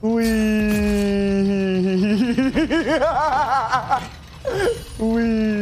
우이. 우이.